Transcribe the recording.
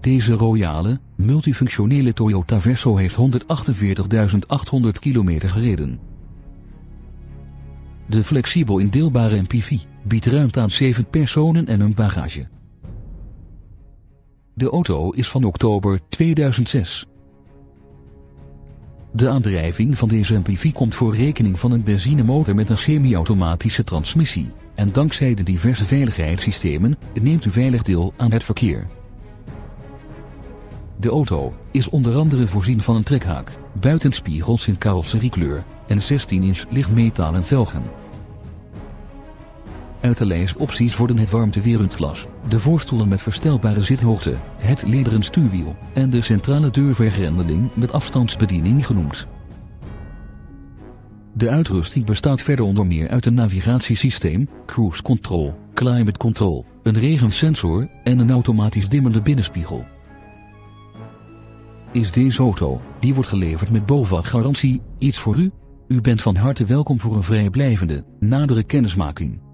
Deze royale, multifunctionele Toyota Verso heeft 148.800 kilometer gereden. De flexibel indeelbare MPV biedt ruimte aan 7 personen en hun bagage. De auto is van oktober 2006. De aandrijving van deze MPV komt voor rekening van een benzinemotor met een semi-automatische transmissie. En dankzij de diverse veiligheidssystemen neemt u veilig deel aan het verkeer. De auto is onder andere voorzien van een trekhaak, buitenspiegels in carrosseriekleur en 16-inch lichtmetalen velgen. Uit de lijst opties worden het warmteweerundglas, de voorstoelen met verstelbare zithoogte, het lederen stuurwiel en de centrale deurvergrendeling met afstandsbediening genoemd. De uitrusting bestaat verder onder meer uit een navigatiesysteem, cruise control, climate control, een regensensor en een automatisch dimmende binnenspiegel. Is deze auto, die wordt geleverd met BOVAG garantie, iets voor u? U bent van harte welkom voor een vrijblijvende, nadere kennismaking.